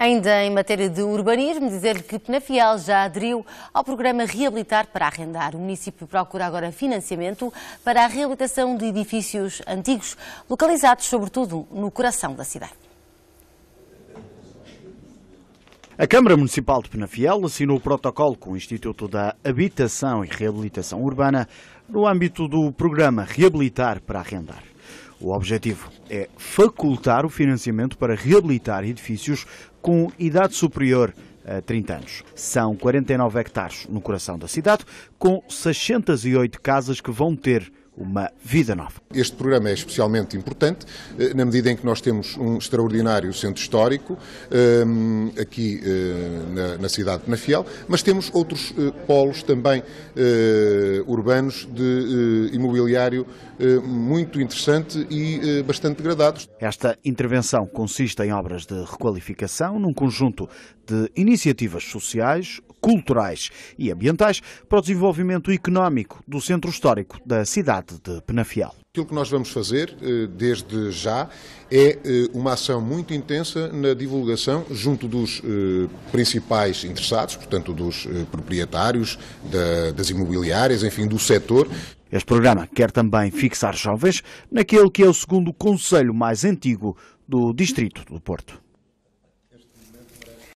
Ainda em matéria de urbanismo, dizer-lhe que Penafiel já aderiu ao programa Reabilitar para Arrendar. O município procura agora financiamento para a reabilitação de edifícios antigos, localizados sobretudo no coração da cidade. A Câmara Municipal de Penafiel assinou o protocolo com o Instituto da Habitação e Reabilitação Urbana no âmbito do programa Reabilitar para Arrendar. O objetivo é facultar o financiamento para reabilitar edifícios com idade superior a 30 anos. São 49 hectares no coração da cidade, com 608 casas que vão ter uma vida nova. Este programa é especialmente importante eh, na medida em que nós temos um extraordinário centro histórico ehm, aqui eh, na cidade de Penafiel, mas temos outros eh, polos também urbanos de imobiliário muito interessante e bastante degradados. Esta intervenção consiste em obras de requalificação num conjunto de iniciativas sociais, culturais e ambientais para o desenvolvimento económico do centro histórico da cidade de Penafiel. Aquilo que nós vamos fazer eh, desde já é eh, uma ação muito intensa na divulgação junto dos eh, principais interessados, portanto dos proprietários, das imobiliárias, enfim, do setor. Este programa quer também fixar jovens naquele que é o segundo conselho mais antigo do Distrito do Porto.